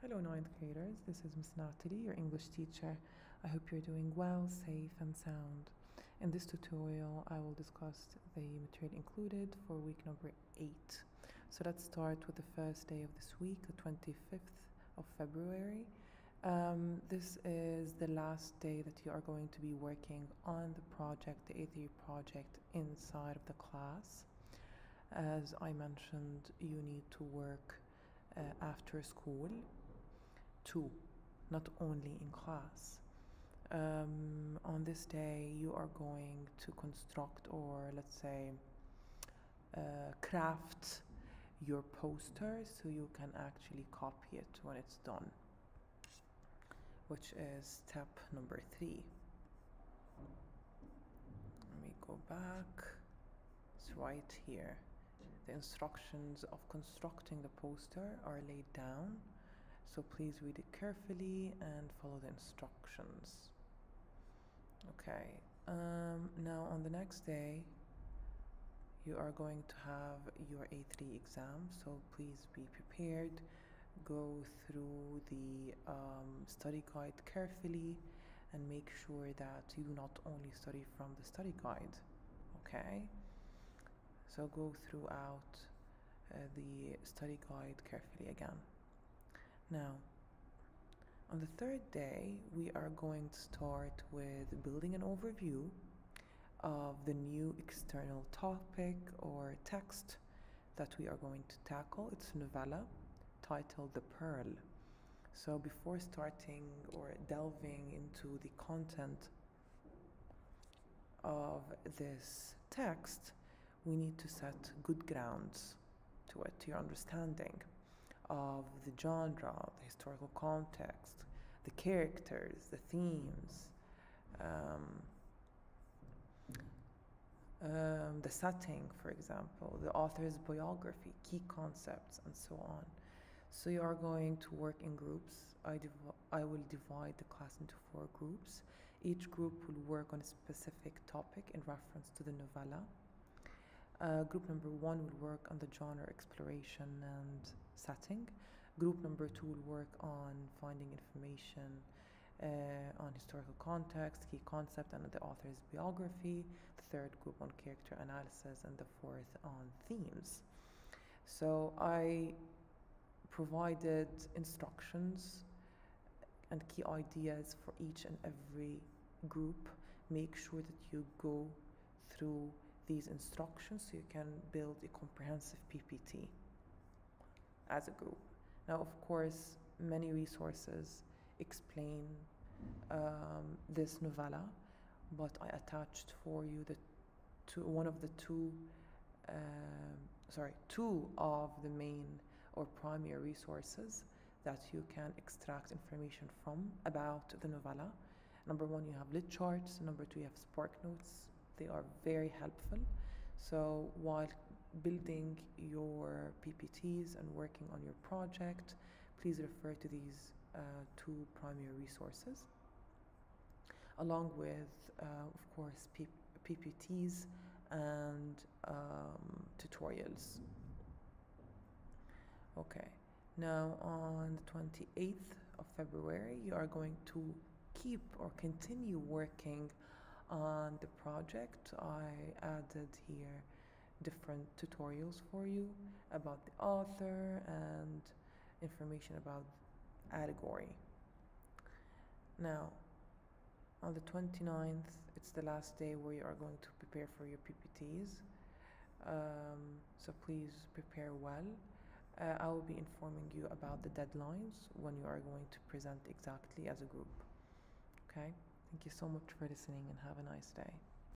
Hello, ninth graders. This is Miss Natally, your English teacher. I hope you're doing well, safe, and sound. In this tutorial, I will discuss the material included for week number eight. So let's start with the first day of this week, the 25th of February. Um, this is the last day that you are going to be working on the project, the A3 project inside of the class. As I mentioned, you need to work uh, after school too, not only in class. Um, on this day, you are going to construct or let's say uh, craft your poster so you can actually copy it when it's done, which is step number three. Let me go back. It's right here. The instructions of constructing the poster are laid down, so please read it carefully and follow the instructions. Okay, um, now on the next day, you are going to have your A3 exam, so please be prepared. Go through the um, study guide carefully and make sure that you not only study from the study guide, okay? So go throughout uh, the study guide carefully again. Now, on the third day, we are going to start with building an overview of the new external topic or text that we are going to tackle. It's a novella titled The Pearl. So before starting or delving into the content of this text, we need to set good grounds to it, to your understanding of the genre, the historical context, the characters, the themes, um, um, the setting, for example, the author's biography, key concepts, and so on. So you are going to work in groups. I, I will divide the class into four groups. Each group will work on a specific topic in reference to the novella. Uh, group number one will work on the genre exploration and setting. Group number two will work on finding information uh, on historical context, key concept, and the author's biography. The third group on character analysis, and the fourth on themes. So I provided instructions and key ideas for each and every group. Make sure that you go through these instructions so you can build a comprehensive PPT as a group. Now, of course, many resources explain um, this novella, but I attached for you the two, one of the two, uh, sorry, two of the main or primary resources that you can extract information from about the novella. Number one, you have LitCharts. Number two, you have Spark Notes. They are very helpful. So while building your PPTs and working on your project, please refer to these uh, two primary resources, along with, uh, of course, P PPTs and um, tutorials. Okay, now on the 28th of February, you are going to keep or continue working on the project. I added here different tutorials for you about the author and information about allegory. Now, on the 29th, it's the last day where you are going to prepare for your PPTs. Um, so please prepare well. Uh, I will be informing you about the deadlines when you are going to present exactly as a group. Okay? Thank you so much for listening and have a nice day.